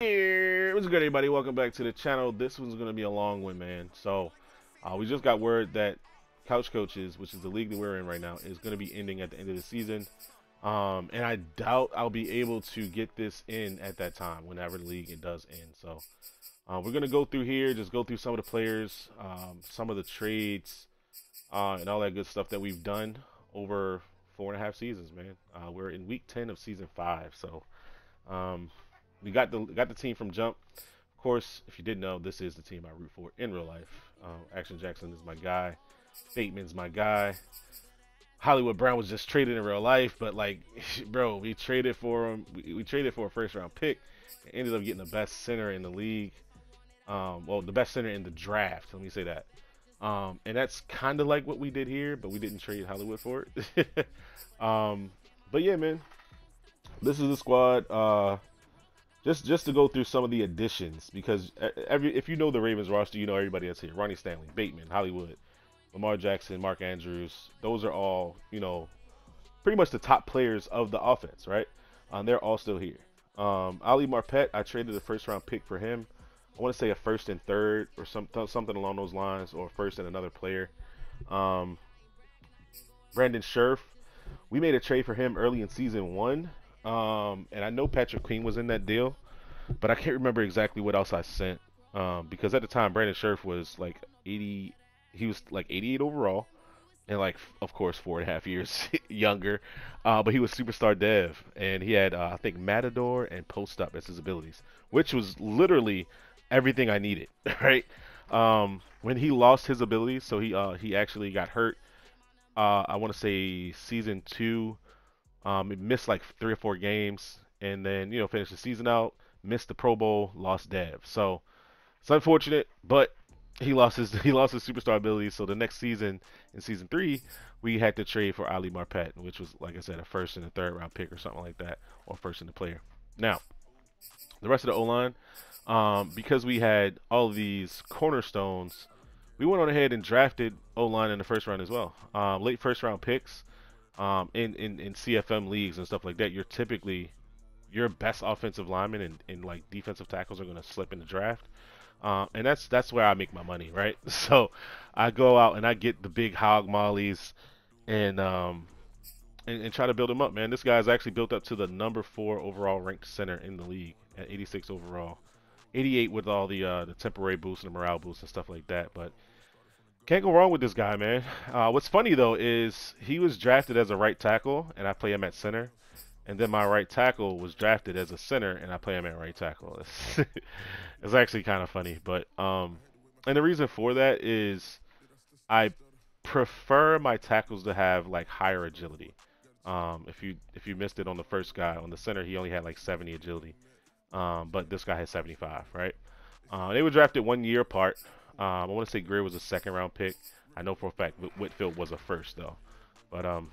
Here, what's good, everybody? Welcome back to the channel. This one's gonna be a long one, man. So, uh, we just got word that Couch Coaches, which is the league that we're in right now, is gonna be ending at the end of the season. Um, and I doubt I'll be able to get this in at that time, whenever the league it does end. So, uh, we're gonna go through here, just go through some of the players, um, some of the trades, uh, and all that good stuff that we've done over four and a half seasons, man. Uh, we're in week ten of season five, so. Um, we got the got the team from jump. Of course, if you didn't know, this is the team I root for in real life. Um, Action Jackson is my guy. Bateman's my guy. Hollywood Brown was just traded in real life, but like, bro, we traded for him. We, we traded for a first round pick. Ended up getting the best center in the league. Um, well, the best center in the draft. Let me say that. Um, and that's kind of like what we did here, but we didn't trade Hollywood for it. um, but yeah, man, this is the squad. Uh, just just to go through some of the additions because every if you know the Ravens roster, you know everybody that's here. Ronnie Stanley, Bateman, Hollywood, Lamar Jackson, Mark Andrews. Those are all you know, pretty much the top players of the offense, right? Um, they're all still here. Um, Ali Marpet, I traded the first round pick for him. I want to say a first and third or some, something along those lines, or first and another player. Um, Brandon Scherff, we made a trade for him early in season one. Um, and I know Patrick Queen was in that deal, but I can't remember exactly what else I sent. Um, because at the time Brandon Scherff was like 80, he was like 88 overall, and like of course four and a half years younger. Uh, but he was superstar dev, and he had uh, I think Matador and post up as his abilities, which was literally everything I needed. Right? Um, when he lost his abilities, so he uh, he actually got hurt. Uh, I want to say season two um, missed like three or four games, and then you know finished the season out, missed the Pro Bowl, lost Dev. So it's unfortunate, but he lost his he lost his superstar ability. So the next season, in season three, we had to trade for Ali Marpet, which was like I said, a first and a third round pick or something like that, or first in the player. Now, the rest of the O line, um, because we had all these cornerstones, we went on ahead and drafted O line in the first round as well. Um, late first round picks um, in, in, in CFM leagues and stuff like that, you're typically your best offensive linemen and, and like defensive tackles are going to slip in the draft. Uh, and that's that's where I make my money, right? So I go out and I get the big hog mollies and um and, and try to build him up, man. This guy's actually built up to the number four overall ranked center in the league at 86 overall, 88 with all the uh, the temporary boosts and the morale boosts and stuff like that. But can't go wrong with this guy, man. Uh, what's funny though is he was drafted as a right tackle, and I play him at center. And then my right tackle was drafted as a center, and I play him at right tackle. It's, it's actually kind of funny, but um, and the reason for that is I prefer my tackles to have like higher agility. Um, if you if you missed it on the first guy on the center, he only had like 70 agility, um, but this guy has 75, right? Uh, they were drafted one year apart. Um, I want to say Greer was a second round pick. I know for a fact Whitfield was a first though. But um,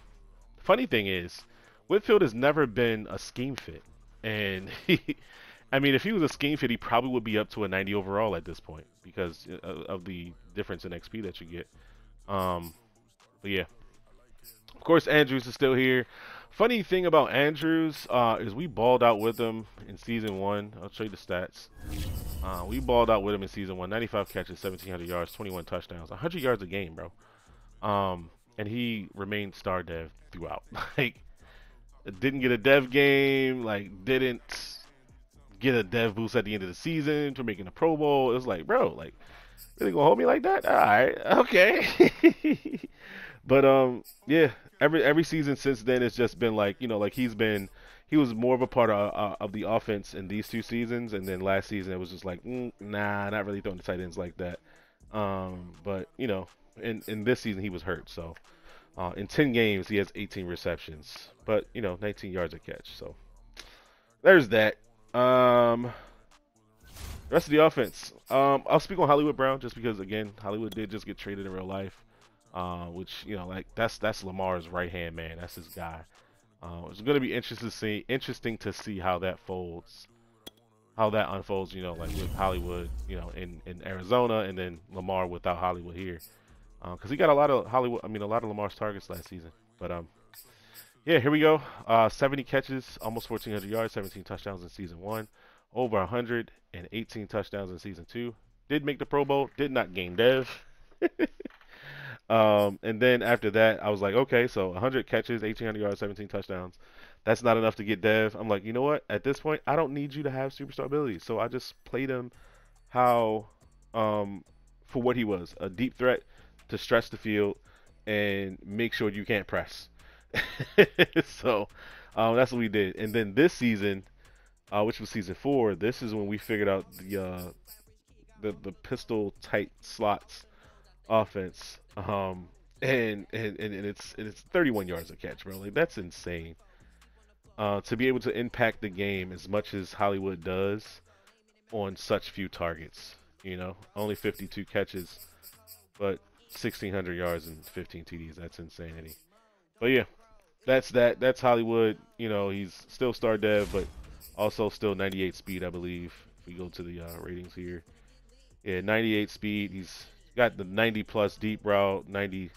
funny thing is, Whitfield has never been a scheme fit, and he, I mean, if he was a scheme fit, he probably would be up to a 90 overall at this point because uh, of the difference in XP that you get. Um, but yeah, of course, Andrews is still here. Funny thing about Andrews uh, is we balled out with him in season one. I'll show you the stats. Uh, we balled out with him in season one. 95 catches, 1,700 yards, 21 touchdowns, 100 yards a game, bro. Um, and he remained star dev throughout. like, didn't get a dev game. Like, didn't get a dev boost at the end of the season for making a Pro Bowl. It was like, bro, like, really gonna hold me like that? All right, okay. but um, yeah. Every every season since then, it's just been like you know, like he's been he was more of a part of, uh, of the offense in these two seasons, and then last season it was just like, mm, nah, not really throwing the tight ends like that. Um, but you know, in in this season he was hurt, so uh, in 10 games he has 18 receptions, but you know, 19 yards a catch. So there's that. Um, rest of the offense. Um, I'll speak on Hollywood Brown just because again, Hollywood did just get traded in real life, uh, which you know, like that's that's Lamar's right hand man. That's his guy. Uh, it's going to be interesting to see interesting to see how that folds, how that unfolds. You know, like with Hollywood, you know, in in Arizona, and then Lamar without Hollywood here, because uh, he got a lot of Hollywood. I mean, a lot of Lamar's targets last season. But um, yeah, here we go. Uh, 70 catches, almost 1,400 yards, 17 touchdowns in season one. over 118 touchdowns in season two. Did make the Pro Bowl, did not gain Dev. um, and then after that, I was like, okay, so 100 catches, 1,800 yards, 17 touchdowns. That's not enough to get Dev. I'm like, you know what? At this point, I don't need you to have superstar abilities. So I just played him how, um, for what he was, a deep threat to stretch the field and make sure you can't press. so um, that's what we did. And then this season, uh, which was season four, this is when we figured out the uh, the the pistol tight slots offense. Um, and, and and it's and it's 31 yards a catch, bro. Like that's insane. Uh, to be able to impact the game as much as Hollywood does on such few targets. You know, only 52 catches, but 1,600 yards and 15 TDs. That's insanity. But yeah, that's that. That's Hollywood. You know, he's still star dev, but also still 98 speed, I believe. If we go to the uh, ratings here, yeah, 98 speed. He's got the 90 plus deep route, 90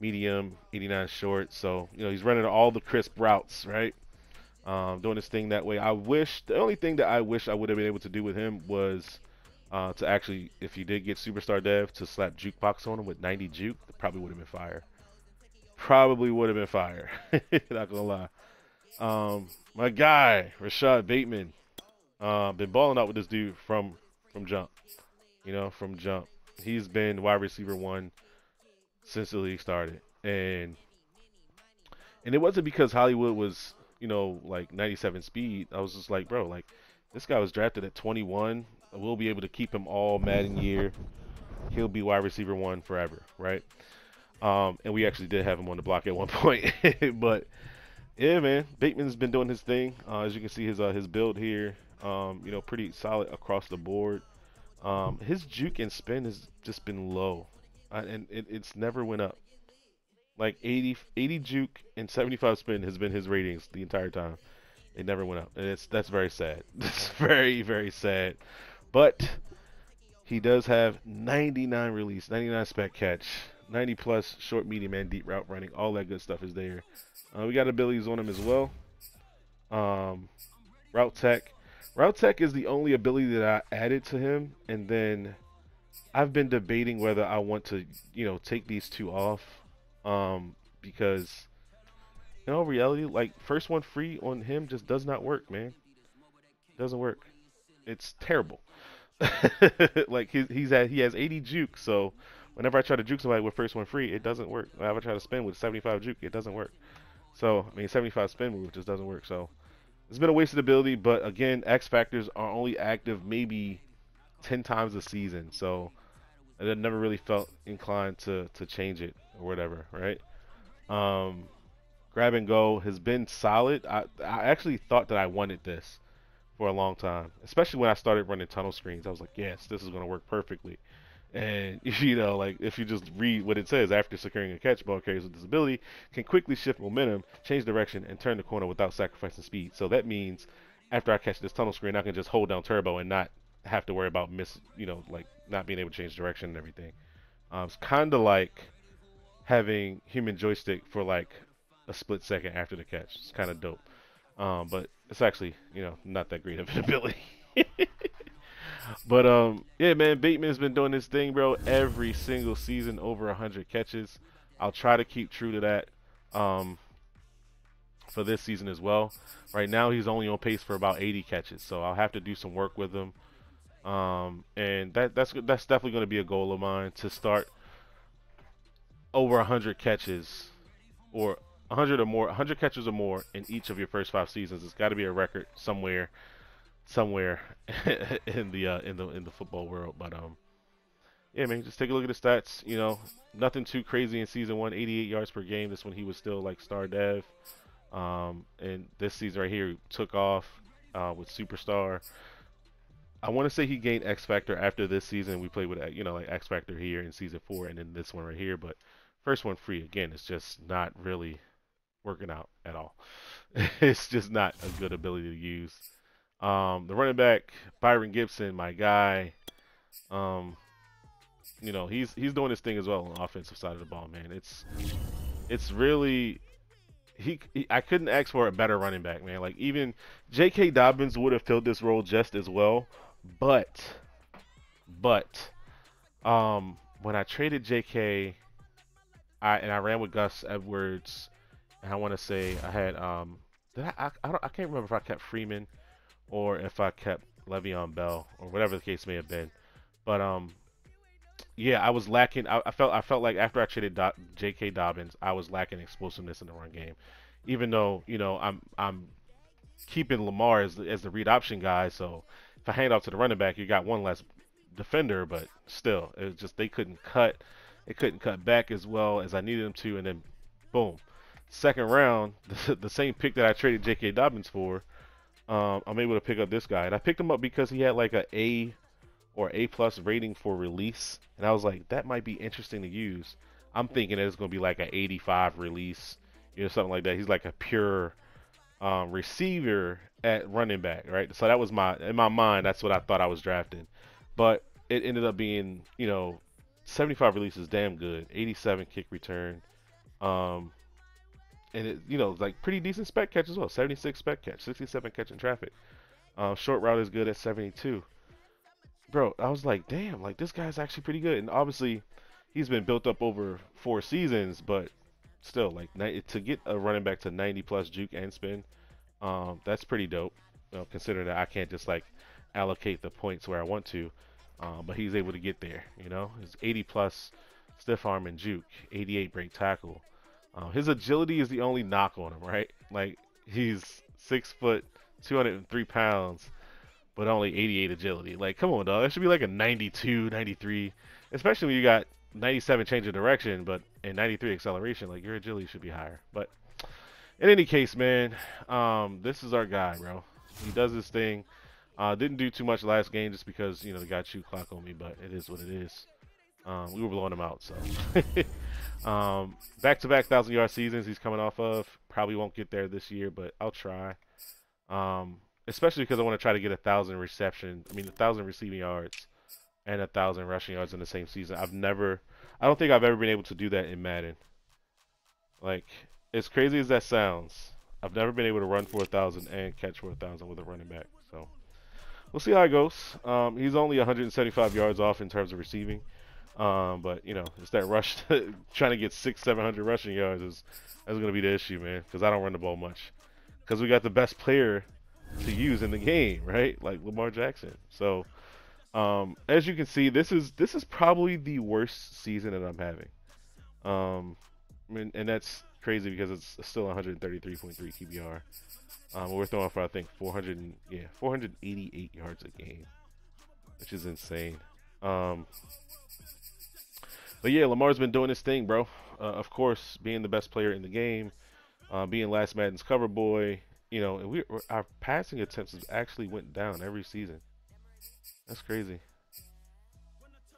medium, 89 short. So you know, he's running all the crisp routes, right? Um, doing his thing that way. I wish the only thing that I wish I would have been able to do with him was uh, to actually, if he did get superstar dev, to slap jukebox on him with 90 juke. Probably would have been fire probably would have been fire. Not gonna lie. Um, my guy Rashod Bateman, uh, been balling out with this dude from from jump. You know, from jump. He's been wide receiver one since the league started, and and it wasn't because Hollywood was you know like 97 speed. I was just like, bro, like this guy was drafted at 21. We'll be able to keep him all Madden year. He'll be wide receiver one forever, right? Um, and we actually did have him on the block at one point. but yeah, man, Bateman's been doing his thing. Uh, as you can see, his uh, his build here, um, you know, pretty solid across the board. Um, his juke and spin has just been low, and it, it's never went up. Like 80, 80 juke and 75 spin has been his ratings the entire time. It never went up, and it's that's very sad. It's very very sad. But he does have 99 release, 99 spec catch. 90 plus short, medium, and deep route running. All that good stuff is there. Uh, we got abilities on him as well. Um, route tech. Route tech is the only ability that I added to him, and then I've been debating whether I want to, you know, take these two off, um, because, in all reality, like first one free on him just does not work, man. Doesn't work. It's terrible. like he's he's at he has 80 juke, so whenever I try to juke somebody with first one free, it doesn't work. Whenever I try to spin with 75 juke, it doesn't work. So, I mean, 75 spin move just doesn't work. So, it's been a wasted ability, but again, X Factors are only active maybe 10 times a season. So, I never really felt inclined to, to change it or whatever, right? Um, grab and go has been solid. I, I actually thought that I wanted this for a long time, especially when I started running tunnel screens. I was like, yes, this is going to work perfectly. And you know, like if you just read what it says, after securing a catch, ball carriers with disability can quickly shift momentum, change direction, and turn the corner without sacrificing speed. So that means after I catch this tunnel screen, I can just hold down turbo and not have to worry about miss, you know, like not being able to change direction and everything. Um, it's kind of like having human joystick for like a split second after the catch. It's kind of dope. Um, but it's actually, you know, not that great of an ability. But um, yeah, man, Bateman's been doing this thing, bro. Every single season, over hundred catches. I'll try to keep true to that um, for this season as well. Right now, he's only on pace for about 80 catches, so I'll have to do some work with him. Um, and that that's that's definitely going to be a goal of mine to start over 100 catches or 100 or more, 100 catches or more in each of your first five seasons. It's got to be a record somewhere somewhere in the uh, in the in the football world. But um, yeah, man, just take a look at the stats. You know, nothing too crazy in season one. 88 yards per game. This when he was still like star dev. Um, and this season right here, he took off uh, with superstar. I want to say he gained X Factor after this season. We played with you know like X Factor here in season four, and then this one right here. But first one free again, it's just not really working out at all. it's just not a good ability to use. Um, the running back Byron Gibson, my guy. Um, you know he's he's doing his thing as well on the offensive side of the ball, man. It's it's really he, he, I couldn't ask for a better running back, man. Like even J.K. Dobbins would have filled this role just as well, but but um when I traded J.K. I and I ran with Gus Edwards, and I want to say I had um did I I, I, I can't remember if I kept Freeman or if I kept Le'Veon Bell or whatever the case may have been, but um yeah, I was lacking. I, I, felt I felt like after I traded Do, J.K. Dobbins, I was lacking explosiveness in the run game. Even though you know I'm I'm keeping Lamar as as the read option guy, so if I hand off to the running back, you got one less defender. But still, it was just they couldn't cut. They couldn't cut back as well as I needed them to, and then boom, second round, the, the same pick that I traded J.K. Dobbins for, um, I'm able to pick up this guy, and I picked him up because he had like a A or A plus rating for release, and I was like, that might be interesting to use. I'm thinking it's going to be like an 85 release, you know, something like that. He's like a pure um, receiver at running back, right? So that was my in my mind. That's what I thought I was drafting, but it ended up being, you know, 75 release is damn good. 87 kick return, um, and it, you know, like pretty decent spec catch as well. 76 spec catch, 67 catch in traffic. Um, short route is good at 72 bro, I was like, damn, like this guy's actually pretty good. And obviously, he's been built up over four seasons, but still, like to get a running back to 90 plus juke and spin, um, that's pretty dope. You know, considering that I can't just like allocate the points where I want to, um, but he's able to get there. You know, his 80 plus stiff arm and juke, 88 break tackle. Uh, his agility is the only knock on him, right? Like he's six foot, 203 pounds but only 88 agility. Like, come on, dog. That should be like a 92, 93, especially when you got 97 change of direction, but and 93 acceleration. Like, your agility should be higher. But in any case, man, um, this is our guy, bro. He does his thing. Uh, didn't do too much last game just because you know the guy chew clock on me, but it is what it is. Um, we were blowing him out, so um, back-to-back thousand yard seasons he's coming off of. Probably won't get there this year, but I'll try. Um, especially because I want to try to get a thousand reception. I mean, a thousand receiving yards and a thousand rushing yards in the same season. I've never, I don't think I've ever been able to do that in Madden. Like, as crazy as that sounds, I've never been able to run for a thousand and catch for a thousand with a running back. So we'll see how it goes. Um, he's only 175 yards off in terms of receiving. Um, but you know, it's that rush trying to get six, seven hundred rushing yards is that's gonna be the issue, man. Because I don't run the ball much. Because we got the best player to use in the game, right? Like Lamar Jackson. So, um, as you can see, this is this is probably the worst season that I'm having. Um, I mean, and that's crazy because it's still 133.3 QBR. Um, we're throwing for I think 400, yeah, 488 yards a game, which is insane. Um, but yeah, Lamar's been doing his thing, bro. Uh, of course, being the best player in the game, uh, being last Madden's cover boy, you know, and we our passing attempts actually went down every season. That's crazy.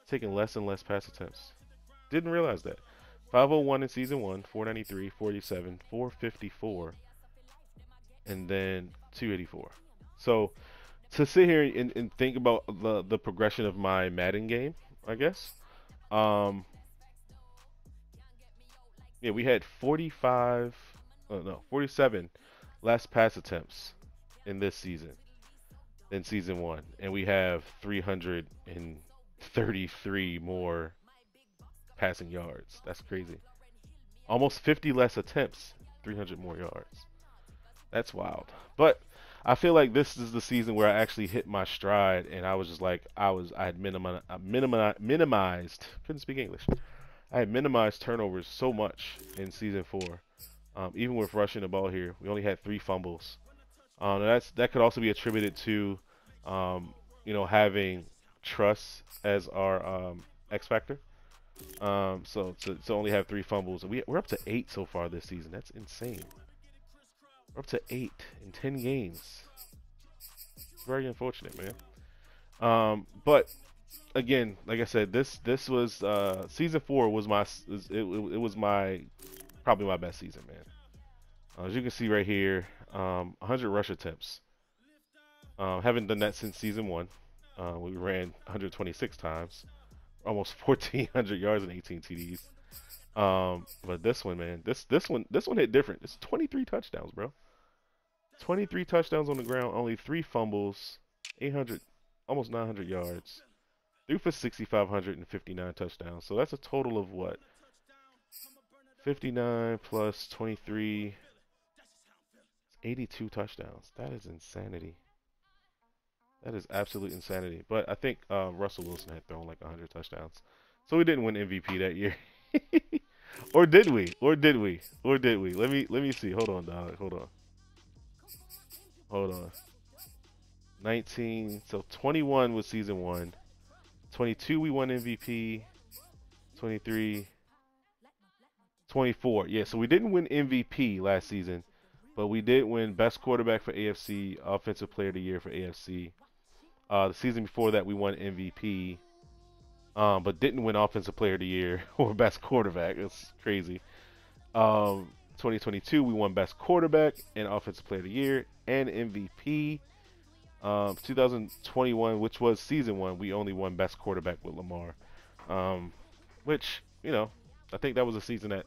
Taking less and less pass attempts. Didn't realize that. 501 in season 1, 493, 47, 454, and then 284. So to sit here and, and think about the, the progression of my Madden game, I guess. Um, yeah, we had 45, oh no, 47 last pass attempts in this season in season one, and we have 333 more passing yards. That's crazy. Almost 50 less attempts, 300 more yards. That's wild. But I feel like this is the season where I actually hit my stride, and I was just like, I was, I had minimi- minimi- minimized, couldn't speak English. I had minimized turnovers so much in season four um, even with rushing the ball here, we only had three fumbles. Um, that's that could also be attributed to, um, you know, having Truzz as our um, X factor. Um, so to, to, only have three fumbles, we, we're up to eight so far this season. That's insane. We're up to eight in ten games. Very unfortunate, man. Um, but again, like I said, this this was uh, season four was my it, it, it was my probably my best season, man. Uh, as you can see right here, um, 100 rush attempts. Uh, haven't done that since season one. Uh, we ran 126 times, almost 1,400 yards and 18 TDs. Um, but this one, man, this this one this one hit different. It's 23 touchdowns, bro. 23 touchdowns on the ground, only three fumbles, 800, almost 900 yards. Threw for 6,559 touchdowns. So that's a total of what? 59 plus 23. 82 touchdowns. That is insanity. That is absolute insanity. But I think uh, Russell Wilson had thrown like 100 touchdowns. So we didn't win MVP that year. or did we? Or did we? Or did we? Let me let me see. Hold on, dog. Hold on. Hold on. 19. So 21 was season 1. 22 we won MVP. 23 24. Yeah, so we didn't win MVP last season, but we did win best quarterback for AFC, offensive player of the year for AFC. Uh, the season before that we won MVP, um, but didn't win offensive player of the year or best quarterback. It's crazy. Um, 2022 we won best quarterback and offensive player of the year and MVP. Um, 2021, which was season one, we only won best quarterback with Lamar. Um, which, you know, I think that was a season that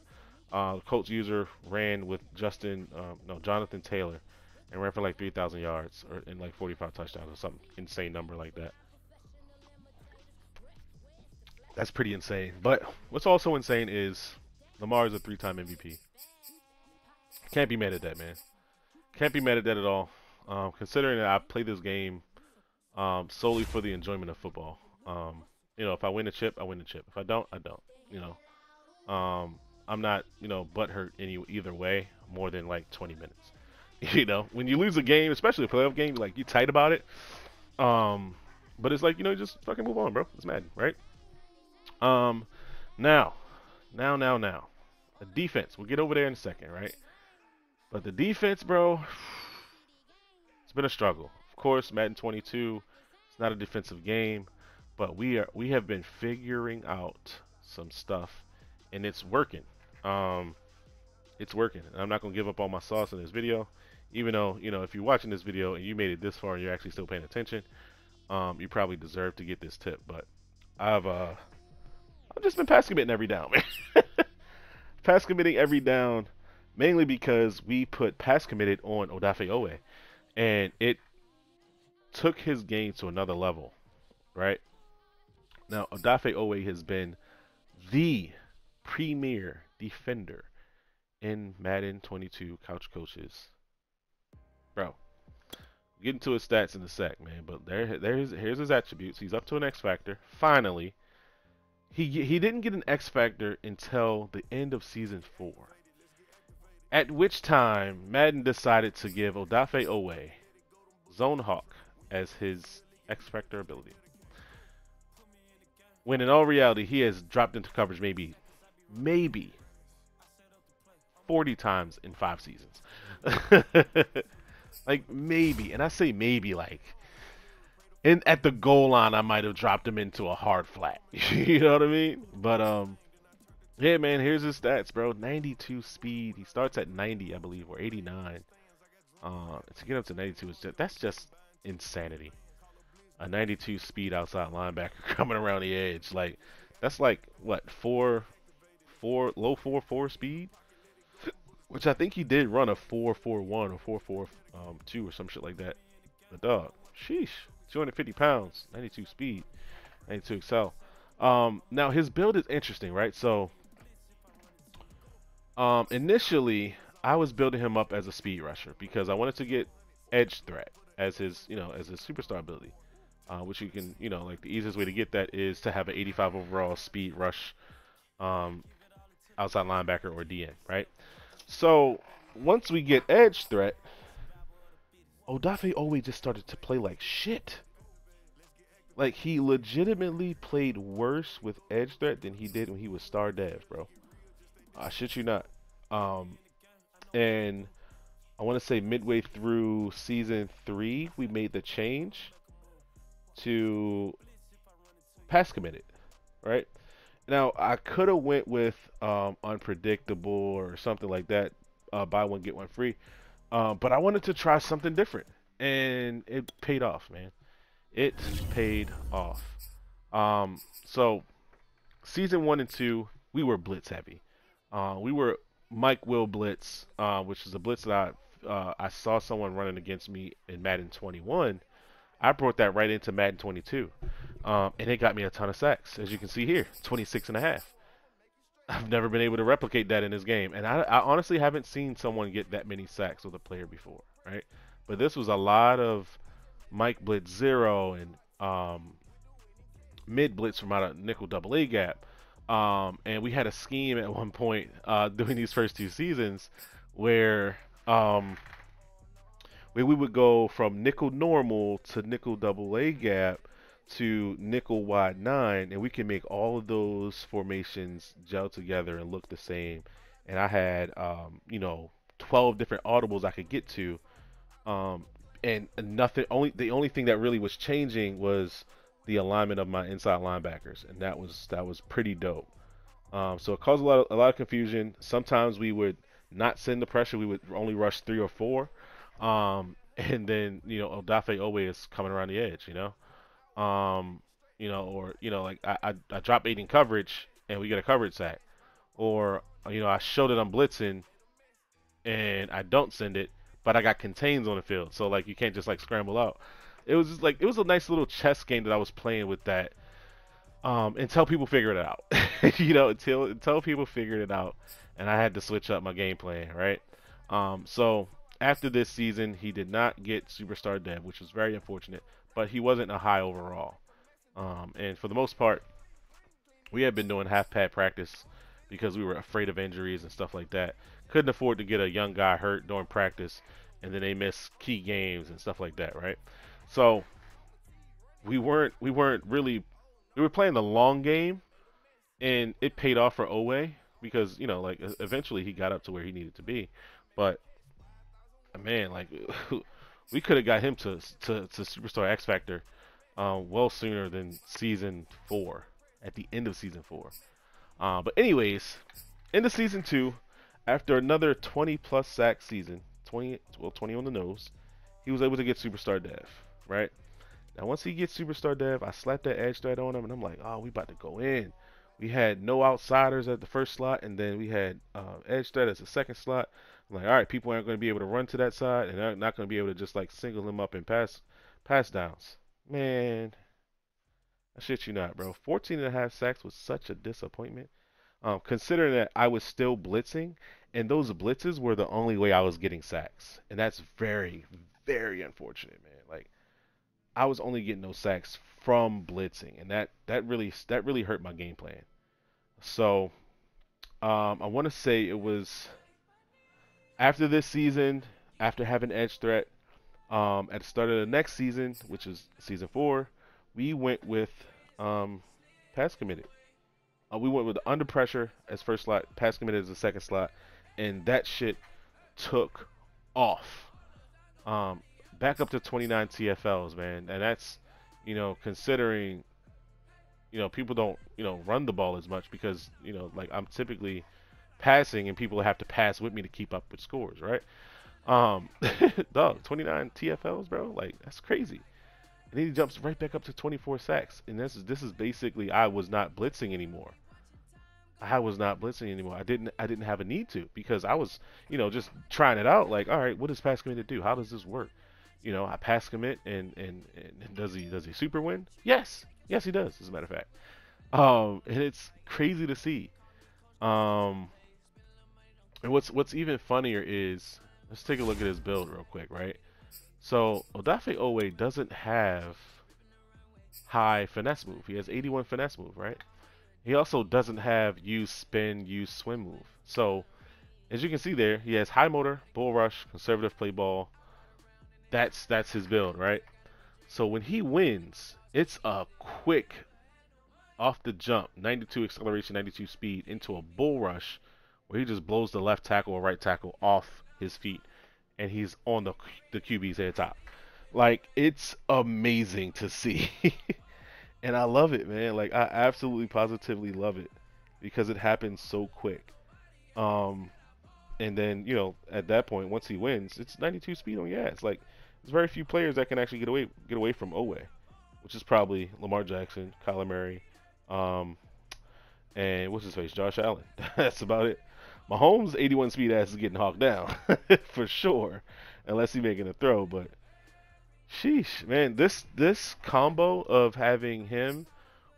uh, Colts user ran with Justin, um, no, Jonathan Taylor, and ran for like 3,000 yards or in like 45 touchdowns or some insane number like that. That's pretty insane. But what's also insane is Lamar is a three-time MVP. Can't be mad at that, man. Can't be mad at that at all. Um, considering that I play this game um, solely for the enjoyment of football. Um, you know, if I win a chip, I win a chip. If I don't, I don't. You know, um, I'm not, you know, butthurt any either way more than like 20 minutes. you know, when you lose a game, especially a playoff game, like you tight about it. Um, but it's like you know, just fucking move on, bro. It's mad, right? Um, now, now, now, now, the defense. We'll get over there in a second, right? But the defense, bro, it's been a struggle. Of course, Madden 22, it's not a defensive game, but we are we have been figuring out some stuff, and it's working. Um, it's working. And I'm not gonna give up all my sauce in this video, even though you know if you're watching this video and you made it this far and you're actually still paying attention, um, you probably deserve to get this tip. But I've uh, I've just been pass committing every down, man. pass committing every down, mainly because we put pass committed on Odafe Oweh, and it took his game to another level, right? Now Odafe Oweh has been the premier defender in Madden 22 Couch Coaches. Bro, get into his stats in a sec, man. But there, there's here's his attributes. He's up to an X factor. Finally, he he didn't get an X factor until the end of season four. At which time Madden decided to give Odafe Oweh Zone Hawk as his X factor ability. When in all reality, he has dropped into coverage maybe, maybe 40 times in five seasons. like maybe, and I say maybe like in at the goal line I might have dropped him into a hard flat. you know what I mean? But um yeah, man, here's his stats, bro. 92 speed. He starts at 90, I believe, or 89. Uh, to get up to 92 is just that's just insanity. A 92 speed outside linebacker coming around the edge, like that's like what four, four low four four speed which I think he did run a 441 or 442 um, two or some shit like that. The dog. Sheesh. 250 pounds, 92 speed, 92 excel. Um, now his build is interesting, right? So um, initially I was building him up as a speed rusher because I wanted to get edge threat as his, you know, as his superstar ability. Uh, which you can, you know, like the easiest way to get that is to have an 85 overall speed rush um, outside linebacker or DN, right? So once we get edge threat, Odafe Oweh just started to play like shit. Like he legitimately played worse with edge threat than he did when he was star dev, bro. I shit you not. Um, and I want to say midway through season three, we made the change to pass committed, right? Now I could have went with um, unpredictable or something like that, uh, buy one get one free, uh, but I wanted to try something different, and it paid off, man. It paid off. Um, so season one and two, we were blitz heavy. Uh, we were Mike Will blitz, uh, which is a blitz that I uh, I saw someone running against me in Madden 21. I brought that right into Madden 22, um, and it got me a ton of sacks, as you can see here, 26 and a half. I've never been able to replicate that in this game, and I, I honestly haven't seen someone get that many sacks with a player before, right? But this was a lot of Mike blitz zero and um, mid blitz from out of nickel double A gap. Um, and we had a scheme at one point uh, during these first two seasons where um, we would go from nickel normal to nickel double A gap to nickel wide nine, and we can make all of those formations gel together and look the same. And I had, um, you know, 12 different audibles I could get to, um, and nothing. Only the only thing that really was changing was the alignment of my inside linebackers, and that was that was pretty dope. Um, so it caused a lot of, a lot of confusion. Sometimes we would not send the pressure; we would only rush three or four, um, and then you know Odafe is coming around the edge, you know, um, you know, or you know like I, I I drop eight in coverage and we get a coverage sack, or you know I show that I'm blitzing, and I don't send it, but I got contains on the field, so like you can't just like scramble out it was just like it was a nice little chess game that I was playing with that um, until people figured it out. you know, until until people figured it out, and I had to switch up my game plan, right? Um, so after this season, he did not get superstar dev, which was very unfortunate. But he wasn't a high overall, um, and for the most part, we had been doing half pad practice because we were afraid of injuries and stuff like that. Couldn't afford to get a young guy hurt during practice, and then they miss key games and stuff like that, right? So we weren't we weren't really we were playing the long game, and it paid off for Oweh because you know like eventually he got up to where he needed to be, but man like we could have got him to to to superstar X Factor um, well sooner than season four at the end of season four. Uh, but anyways, into season two, after another 20 plus sack season, 20 well 20 on the nose, he was able to get superstar dev right? Now once he gets superstar dev, I slap that edge threat on him, and I'm like, oh, we about to go in. We had no outsiders at the first slot, and then we had uh, edge threat as the second slot. I'm like, all right, people aren't going to be able to run to that side, and they're not going to be able to just like single him up and pass pass downs. Man, I shit you not, bro. 14 and a half sacks was such a disappointment. Um, considering that I was still blitzing, and those blitzes were the only way I was getting sacks, and that's very, very unfortunate, man. Like I was only getting those sacks from blitzing, and that that really that really hurt my game plan. So um, I want to say it was after this season, after having edge threat, um, at the start of the next season, which is season four, we went with um, pass committed. Uh, we went with under pressure as first slot, pass committed as the second slot, and that shit took off. Um, back up to 29 TFLs, man, and that's you know considering you know people don't you know run the ball as much because you know like I'm typically passing and people have to pass with me to keep up with scores, right? Um, dog, 29 TFLs, bro, like that's crazy. And then he jumps right back up to 24 sacks, and this is this is basically I was not blitzing anymore. I was not blitzing anymore. I didn't I didn't have a need to because I was you know just trying it out. Like, all right, what does pass commit do? How does this work? You know, I pass commit and, and, and does he does he super win? Yes, yes he does. As a matter of fact, um, and it's crazy to see. Um, and what's what's even funnier is let's take a look at his build real quick, right? So Odafe Oweh doesn't have high finesse move. He has 81 finesse move, right? He also doesn't have use spin, use swim move. So as you can see there, he has high motor, bull rush, conservative play ball, that's that's his build, right? So when he wins, it's a quick off the jump, 92 acceleration, 92 speed into a bull rush where he just blows the left tackle or right tackle off his feet and he's on the the QB's head top. Like it's amazing to see. and I love it, man. Like I absolutely positively love it because it happens so quick. Um and then, you know, at that point once he wins, it's 92 speed on your ass. Like there's very few players that can actually get away get away from Oweh, which is probably Lamar Jackson, Kyler Murray, um, and what's his face, Josh Allen. That's about it. Mahomes' 81 speed ass is getting hawked down for sure, unless he's making a throw. But sheesh, man, this this combo of having him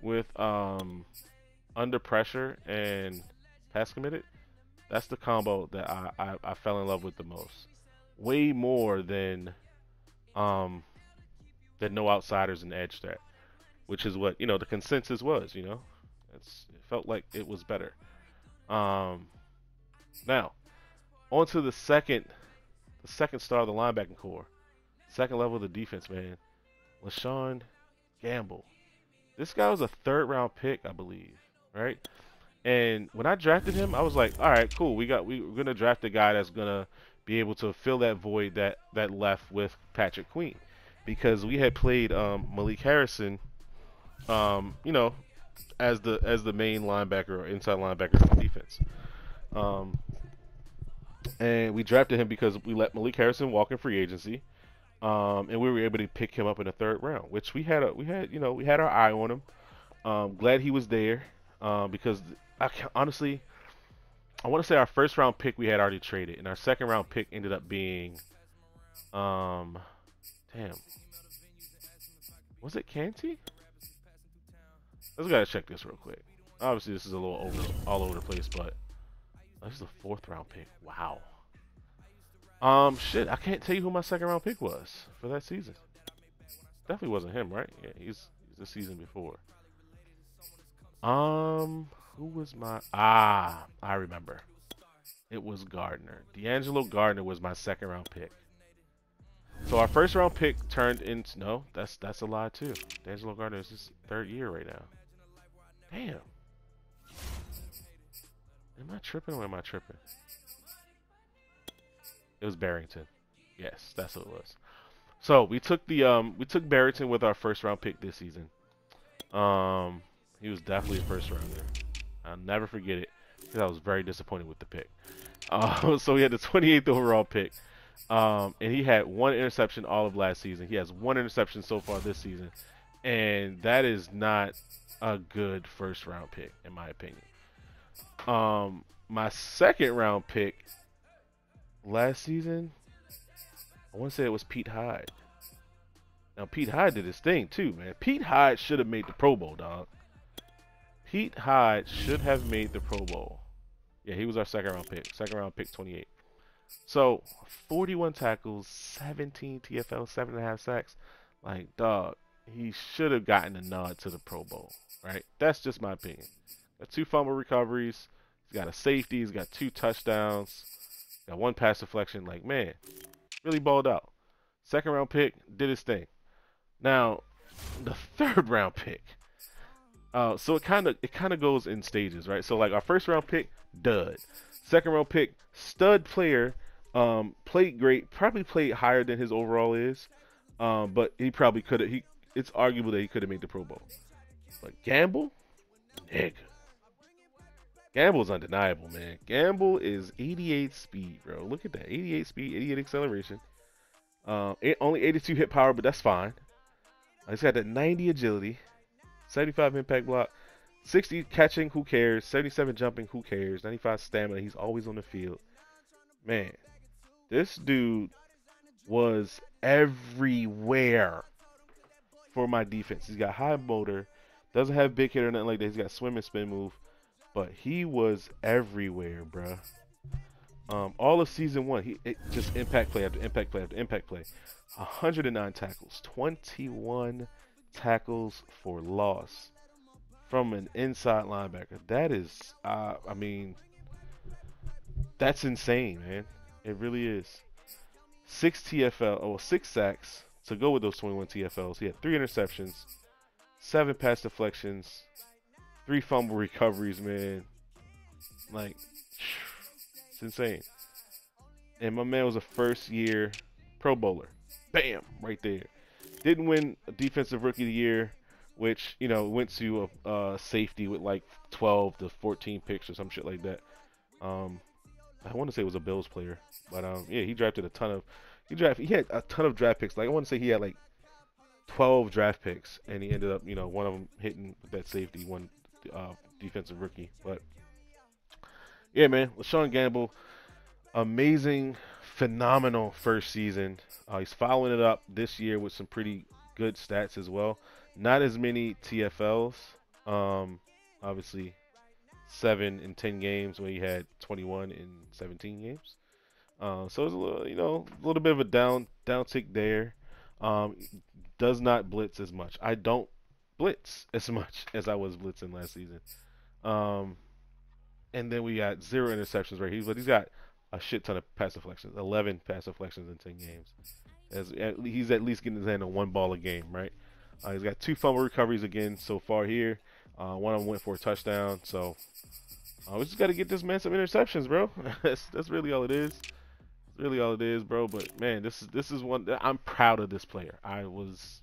with um under pressure and pass committed, that's the combo that I, I, I fell in love with the most. Way more than um that no outsiders and edge threat, which is what you know the consensus was. You know, it's it felt like it was better. Um, now, on to the second, the second star of the linebacking core, second level of the defense, man. LaShawn Gamble. This guy was a third round pick, I believe, right? And when I drafted him, I was like, all right, cool. We got we, we're gonna draft a guy that's gonna be able to fill that void that that left with Patrick Queen, because we had played um, Malik Harrison, um, you know, as the as the main linebacker or inside linebacker for defense. Um, and we drafted him because we let Malik Harrison walk in free agency, um, and we were able to pick him up in the third round, which we had a we had you know we had our eye on him. Um, glad he was there um, because I honestly I want to say our first round pick we had already traded, and our second round pick ended up being um damn was it Canty? Let's gotta check this real quick. Obviously, this is a little over all over the place, but this is a fourth round pick. Wow. Um, shit, I can't tell you who my second round pick was for that season. Definitely wasn't him, right? Yeah, he's he's the season before. Um, who was my ah? I remember. It was Gardner. D'Angelo Gardner was my second round pick. So our first round pick turned into no, that's that's a lie too. D'Angelo Gardner is his third year right now. Damn. Am I tripping or am I tripping? It was Barrington. Yes, that's what it was. So we took the um we took Barrington with our first round pick this season. Um he was definitely a first rounder. I'll never forget it because I was very disappointed with the pick. Uh, so he had the 28th overall pick. Um, and he had one interception all of last season. He has one interception so far this season. And that is not a good first round pick, in my opinion. Um, my second round pick last season, I want to say it was Pete Hyde. Now Pete Hyde did his thing too, man. Pete Hyde should have made the Pro Bowl, dog. Pete Hyde should have made the Pro Bowl. Yeah, he was our second round pick. Second round pick, 28. So, 41 tackles, 17 TFL, seven and a half sacks. Like, dog, he should have gotten a nod to the Pro Bowl, right? That's just my opinion. Got two fumble recoveries. He's got a safety. He's got two touchdowns. Got one pass deflection. Like, man, really balled out. Second round pick did his thing. Now, the third round pick. Uh, so it kind of it kind of goes in stages, right? So like our first round pick, dud. Second round pick, stud player. Um, played great. Probably played higher than his overall is. Um, but he probably could have. He it's arguable that he could have made the Pro Bowl. But Gamble, nigga. Gamble's undeniable, man. Gamble is 88 speed, bro. Look at that. 88 speed, 88 acceleration. Uh, only 82 hit power, but that's fine. He's got that 90 agility, 75 impact block, 60 catching, who cares? 77 jumping, who cares? 95 stamina, he's always on the field. Man, this dude was everywhere for my defense. He's got high motor, doesn't have big hit or nothing like that. He's got swim and spin move, but he was everywhere, bruh. Um, all of season one, he just impact play after impact play after impact play. 109 tackles, 21 tackles for loss from an inside linebacker. That is, uh, I mean, that's insane, man. It really is. Six TFL, oh, six sacks, to go with those 21 TFLs, he had three interceptions, seven pass deflections, three fumble recoveries, man. Like, it's insane. And my man was a first year Pro Bowler. Bam! Right there. Didn't win Defensive Rookie of the Year, which, you know, went to a, safety with like 12 to 14 picks or some shit like that. Um, I want to say it was a Bills player, but um, yeah, he drafted a ton of he drafted. He had a ton of draft picks. Like I want to say he had like twelve draft picks, and he ended up, you know, one of them hitting with that safety, one uh, defensive rookie. But yeah, man, LaShawn Gamble, amazing, phenomenal first season. Uh, he's following it up this year with some pretty good stats as well. Not as many TFLs. Um, obviously, seven in ten games where he had 21 in 17 games. Uh, so it's a little, you know, a little bit of a down downtick there. Um, does not blitz as much. I don't blitz as much as I was blitzing last season. Um, and then we got zero interceptions right here, but he's got a shit ton of pass deflections, 11 pass deflections in 10 games. As, he's at least getting his hand on one ball a game, right? Uh, he's got two fumble recoveries again so far here. Uh, one of them went for a touchdown. So uh, we just got to get this man some interceptions, bro. that's that's really all it is. That's really all it is, bro. But man, this is this is one. I'm proud of this player. I was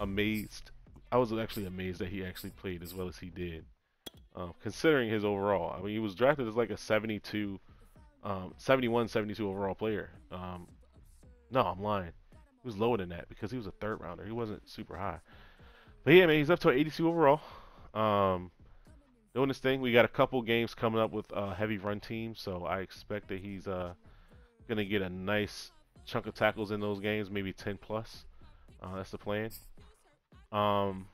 amazed. I was actually amazed that he actually played as well as he did, uh, considering his overall. I mean, he was drafted as like a 72, um, 71, 72 overall player. Um, no, I'm lying. He was lower than that because he was a third rounder. He wasn't super high. But yeah, man, he's up to 82 overall. Um, doing this thing. We got a couple games coming up with uh, heavy run teams, so I expect that he's uh, gonna get a nice chunk of tackles in those games, maybe 10 plus. Uh, that's the plan. Um,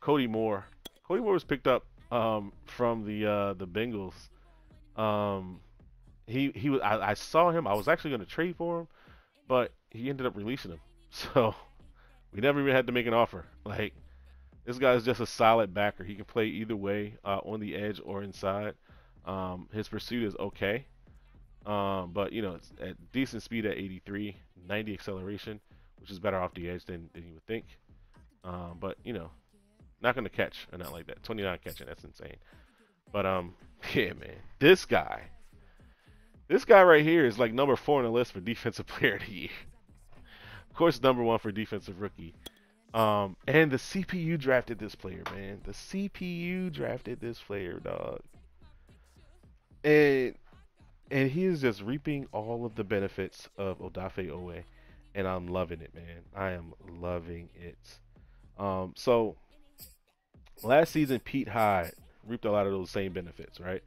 Cody Moore. Cody Moore was picked up um, from the uh, the Bengals. Um, he he was. I, I saw him. I was actually going to trade for him, but he ended up releasing him. So we never even had to make an offer. Like this guy is just a solid backer. He can play either way, uh, on the edge or inside. Um, his pursuit is okay, um, but you know it's at decent speed at 83, 90 acceleration, which is better off the edge than, than you would think. Um, but you know, not gonna catch or not like that. 29 catching, that's insane. But um, yeah, man, this guy, this guy right here is like number four on the list for defensive player of the year. Of course, number one for defensive rookie. Um, and the CPU drafted this player, man. The CPU drafted this player, dog. And and he is just reaping all of the benefits of Odafe Oweh, and I'm loving it, man. I am loving it. Um, so last season, Pete Hyde reaped a lot of those same benefits, right?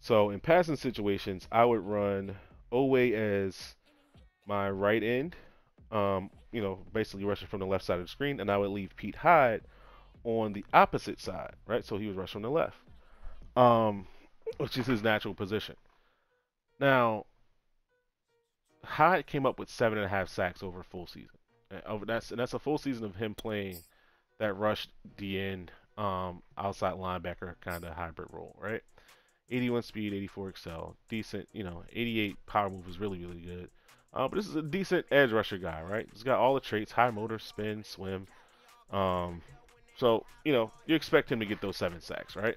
So in passing situations, I would run Oweh as my right end, um, you know, basically rushing from the left side of the screen, and I would leave Pete Hyde on the opposite side, right? So he was rushing from the left, um, which is his natural position. Now, Hyde came up with seven and a half sacks over a full season. And that's and that's a full season of him playing that rush DN um, outside linebacker kind of hybrid role, right? 81 speed, 84 accel, decent, you know, 88 power move was really really good. Uh, but this is a decent edge rusher guy, right? He's got all the traits: high motor, spin, swim. Um, so you know you expect him to get those seven sacks, right?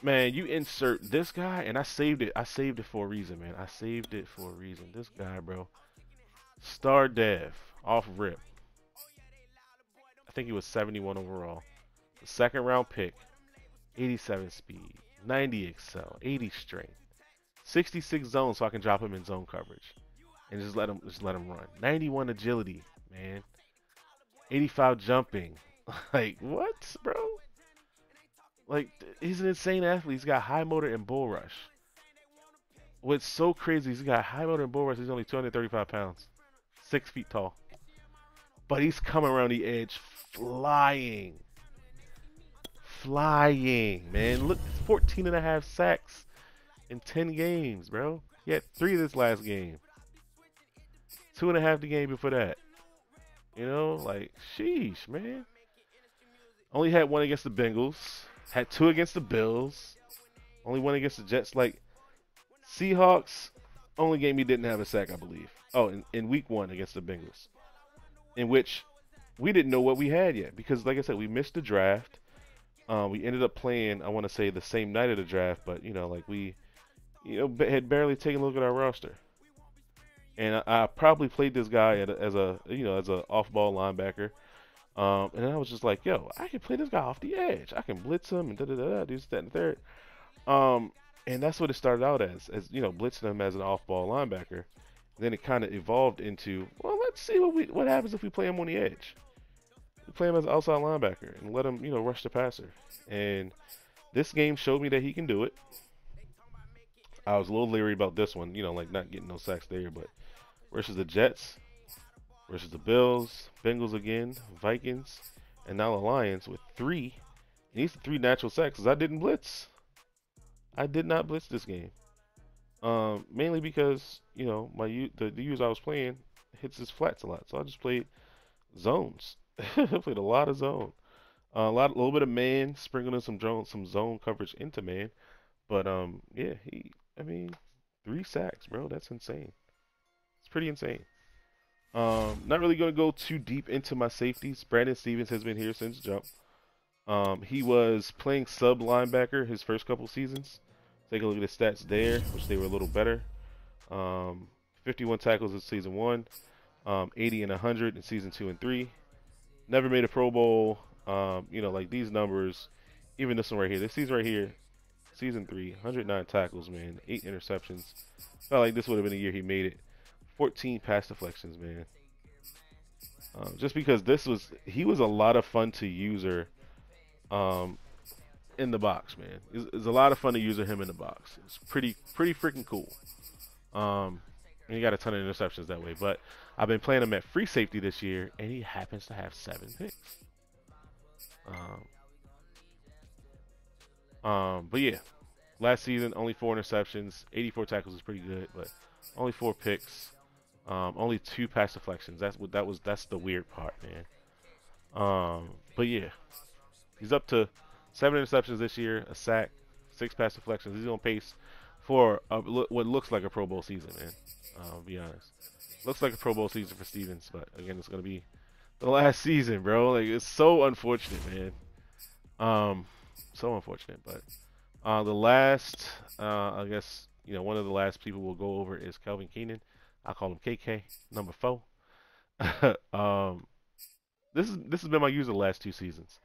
Man, you insert this guy, and I saved it. I saved it for a reason, man. I saved it for a reason. This guy, bro, star dev off rip. I think he was 71 overall. The second round pick, 87 speed, 90 accel, 80 strength, 66 zone, so I can drop him in zone coverage and just let him just let him run. 91 agility, man. 85 jumping. like what, bro? Like he's an insane athlete. He's got high motor and bull rush. What's so crazy? He's got high motor and bull rush. He's only 235 pounds, six feet tall, but he's coming around the edge flying, flying, man. Look, 14 and a half sacks in 10 games, bro. He had three this last game. Two and a half the game before that. You know, like, sheesh, man. Only had one against the Bengals. Had two against the Bills. Only one against the Jets. Like, Seahawks, only game he didn't have a sack, I believe. Oh, in, in week one against the Bengals. In which we didn't know what we had yet. Because, like I said, we missed the draft. Uh, we ended up playing, I want to say, the same night of the draft. But, you know, like, we you know, had barely taken a look at our roster and I, I probably played this guy a, as a you know as a off ball linebacker. Um, and I was just like, yo, I can play this guy off the edge. I can blitz him and da da da, do that, and third. Um, and that's what it started out as, as you know, blitzing him as an off ball linebacker. Then it kind of evolved into, well, let's see what we what happens if we play him on the edge. Play him as outside linebacker and let him, you know, rush the passer. And this game showed me that he can do it. I was a little leery about this one, you know, like not getting no sacks there, but versus the Jets, versus the Bills, Bengals again, Vikings, and now the Lions with three. And these three natural sacks I didn't blitz. I did not blitz this game. Um, mainly because you know my the the use I was playing hits his flats a lot, so I just played zones. Played a lot of zone, uh, a lot, a little bit of man, sprinkling some zone, some zone coverage into man. But um, yeah, he, I mean, three sacks, bro. That's insane. It's pretty insane. Um, not really going to go too deep into my safeties. Brandon Stephens has been here since jump. Um, he was playing sub linebacker his first couple seasons. Take a look at his stats there, which they were a little better. Um, 51 tackles in season one, um, 80 and 100 in season two and three. Never made a Pro Bowl. Um, you know, like these numbers, even this one right here. This season right here, season three, 109 tackles, man, eight interceptions. Felt like this would have been a year he made it. 14 pass deflections, man. Um, just because this was, he was a lot of fun to user um, in the box, man. It's, it's, a lot of fun to use him in the box. It's pretty, pretty freaking cool. Um, and he got a ton of interceptions that way. But I've been playing him at free safety this year, and he happens to have seven picks. Um, um, but yeah, last season only four interceptions, 84 tackles is pretty good, but only four picks. Um, only two pass deflections. That's what that was. That's the weird part, man. Um, but yeah, he's up to seven interceptions this year, a sack, six pass deflections. He's on pace for a, what looks like a Pro Bowl season, man. I'll be honest. Looks like a Pro Bowl season for Stephens, but again, it's gonna be the last season, bro. Like it's so unfortunate, man. Um, so unfortunate. But uh, the last, uh, I guess you know, one of the last people we'll go over is Kelvin Keenan. I call him KK, number four. um, this is this has been my user the last two seasons.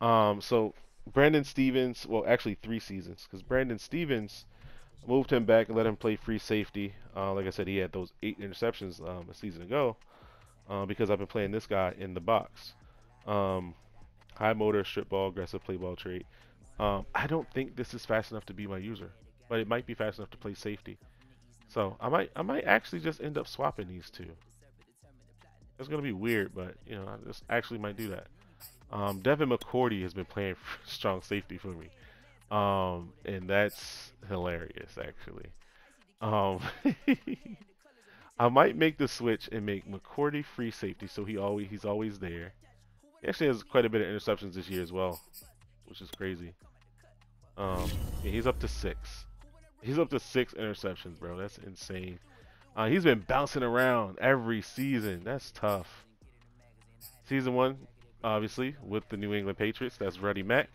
Um, so Brandon Stephens, well, actually three seasons, because Brandon Stephens moved him back and let him play free safety. Uh, like I said, he had those eight interceptions um, a season ago uh, because I've been playing this guy in the box. Um, high motor, strip ball, aggressive play ball trait. Um, I don't think this is fast enough to be my user, but it might be fast enough to play safety. So I might I might actually just end up swapping these two. It's gonna be weird, but you know I just actually might do that. Um, Devin McCourty has been playing strong safety for me, um, and that's hilarious actually. Um, I might make the switch and make McCourty free safety, so he always he's always there. He actually has quite a bit of interceptions this year as well, which is crazy. Um, yeah, he's up to six. He's up to six interceptions, bro. That's insane. Uh, he's been bouncing around every season. That's tough. Season one, obviously, with the New England Patriots. That's Ruddy Mack.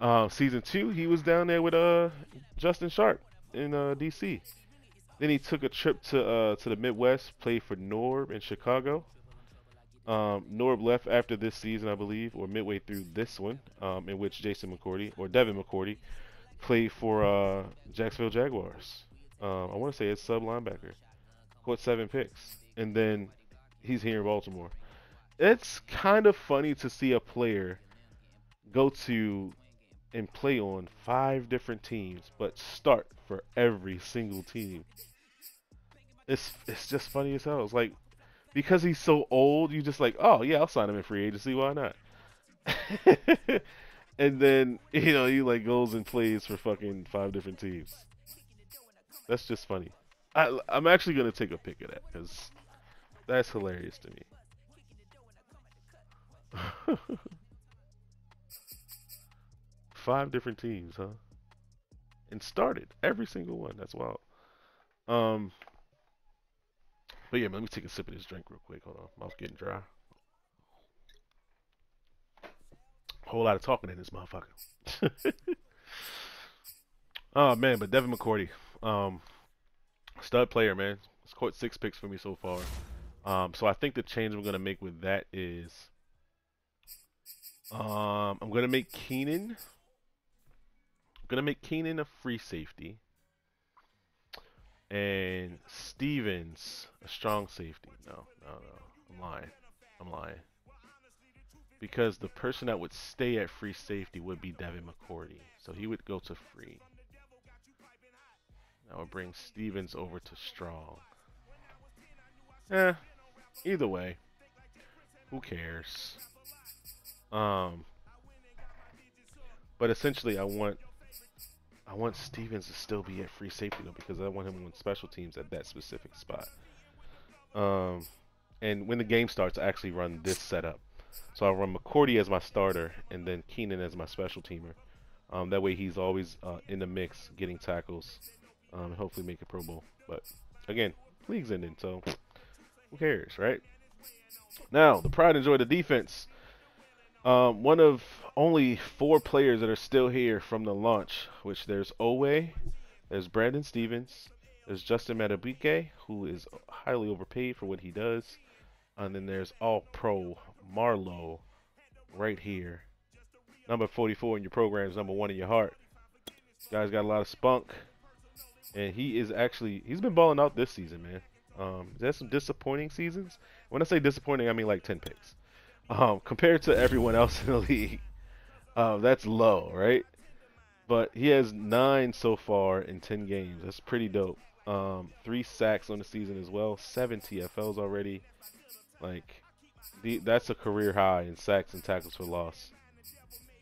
Uh, season two, he was down there with uh, Justin Sharp in uh, D.C. Then he took a trip to uh, to the Midwest, played for Norb in Chicago. Um, Norb left after this season, I believe, or midway through this one, um, in which Jason McCourty or Devin McCourty played for uh, Jacksonville Jaguars. Um, I want to say it's sub linebacker. Caught seven picks, and then he's here in Baltimore. It's kind of funny to see a player go to and play on five different teams, but start for every single team. It's it's just funny as hell. It's like because he's so old, you just like, oh yeah, I'll sign him in free agency. Why not? and then you know he like goes and plays for fucking five different teams. That's just funny. I I'm actually gonna take a pic of that because that's hilarious to me. five different teams, huh? And started every single one. That's wild. Um. But yeah, man, let me take a sip of this drink real quick. Hold on, mouth getting dry. Whole lot of talking in this motherfucker. oh man, but Devin McCourty, um, stud player, man. He's caught six picks for me so far. Um, so I think the change I'm gonna make with that is, um, I'm gonna make Keenan. I'm gonna make Keenan a free safety, and Stephens a strong safety. No, no, no. I'm lying. I'm lying because the person that would stay at free safety would be Devin McCourty. So he would go to free. Now we'll bring Stephens over to Strong. Eh, either way, who cares? Um, but essentially, I want I want Stephens to still be at free safety though because I want him on special teams at that specific spot. Um, and when the game starts, I actually run this setup. So I'll run McCourty as my starter and then Keenan as my special teamer. Um, that way he's always uh, in the mix, getting tackles, um, and hopefully make a Pro Bowl. But again, league's ending, so who cares, right? Now, the pride and joy of the defense. Um, one of only four players that are still here from the launch, which there's Oweh, there's Brandon Stephens, there's Justin Madubuike, who is highly overpaid for what he does, and then there's All Pro Marlowe right here. Number 44 in your programs, number one in your heart. Guy's got a lot of spunk, and he is actually he's been balling out this season, man. Um, there's some disappointing seasons. When I say disappointing, I mean like 10 picks. Um, compared to everyone else in the league, uh, that's low, right? But he has nine so far in 10 games. That's pretty dope. Um, three sacks on the season as well. Seven TFLs already. Like, the, that's a career high in sacks and tackles for loss.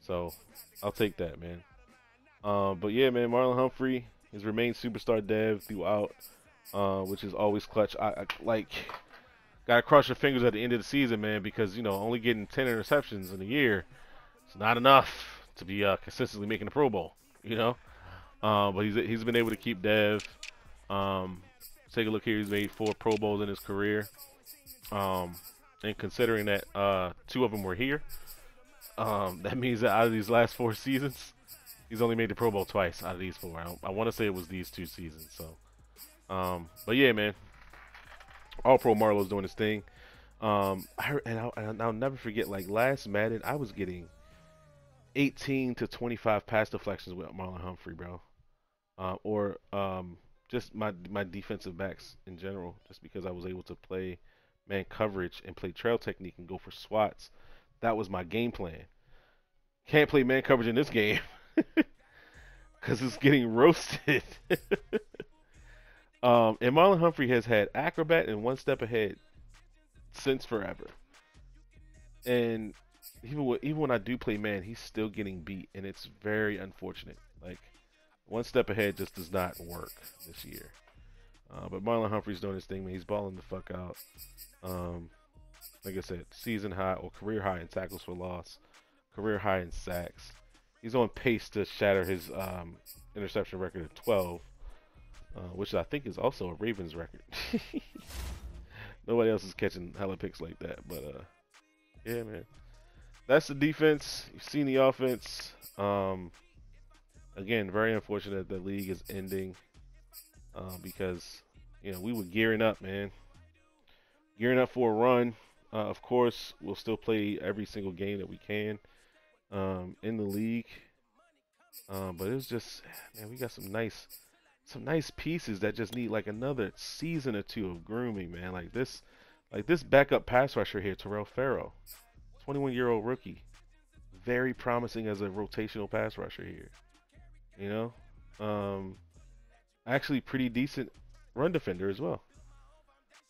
So, I'll take that, man. Um, but yeah, man, Marlon Humphrey has remained superstar dev throughout, uh, which is always clutch. I, I like gotta cross your fingers at the end of the season, man, because you know only getting 10 interceptions in a year is not enough to be uh, consistently making the Pro Bowl. You know, uh, but he's he's been able to keep Dev. Um, take a look here. He's made four Pro Bowls in his career. Um, and considering that uh, two of them were here, um, that means that out of these last four seasons, he's only made the Pro Bowl twice out of these four. I, I want to say it was these two seasons. So, um, but yeah, man, All Pro Marlowe's doing his thing. Um, I, and, I'll, and I'll never forget, like last Madden, I was getting 18 to 25 pass deflections with Marlon Humphrey, bro. Uh, or um, just my my defensive backs in general, just because I was able to play man coverage and play trail technique and go for swats. That was my game plan. Can't play man coverage in this game because it's getting roasted. um, and Marlon Humphrey has had acrobat and one step ahead since forever. And even when, even when I do play man, he's still getting beat, and it's very unfortunate. Like one step ahead just does not work this year. Uh, but Marlon Humphrey's doing his thing, man. He's balling the fuck out. Um, like I said, season high or career high in tackles for loss, career high in sacks. He's on pace to shatter his um, interception record of 12, uh, which I think is also a Ravens record. Nobody else is catching hella picks like that, but uh, yeah, man. That's the defense. You've seen the offense. Um, again, very unfortunate that the league is ending uh, because you know we were gearing up, man. Gearing up for a run. Uh, of course, we'll still play every single game that we can um, in the league. Um, but it's just, man, we got some nice, some nice pieces that just need like another season or two of grooming, man. Like this, like this backup pass rusher here, Terrell Farrell, 21 year old rookie, very promising as a rotational pass rusher here. You know, um, actually pretty decent run defender as well.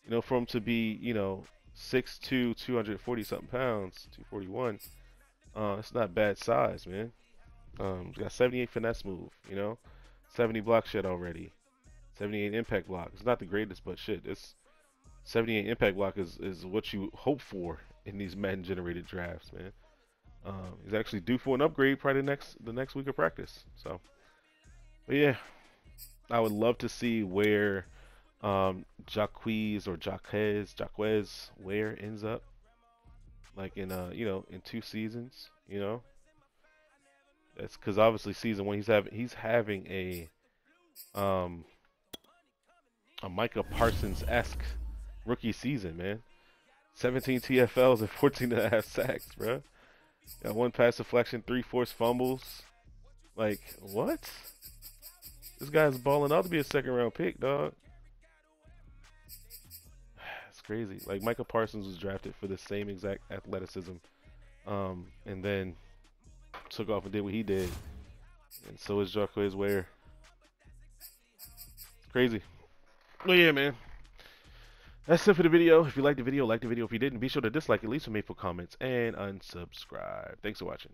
You know, for him to be, you know, 6'2", 240 something pounds, 241, uh, it's not bad size, man. Um, he's got 78 finesse move, you know, 70 block shed already, 78 impact block. It's not the greatest, but shit, it's 78 impact block is, is what you hope for in these Madden generated drafts, man. Um, he's actually due for an upgrade probably the next the next week of practice. So, but yeah, I would love to see where um, Jaquez or Jaquez Jaquez Ware ends up, like in uh you know in two seasons. You know, that's because obviously season one he's having he's having a um a Micah Parsons esque rookie season, man. 17 TFLs and 14 and a half sacks, bro. Got one pass deflection, three forced fumbles. Like, what? This guy's balling out to be a second round pick, dog. It's crazy. Like, Micah Parsons was drafted for the same exact athleticism. Um, and then took off and did what he did. And so is Jarquez Ware. Crazy. Well, yeah, man. That's it for the video. If you liked the video, like the video. If you didn't, be sure to dislike it, leave some hateful comments, and unsubscribe. Thanks for watching.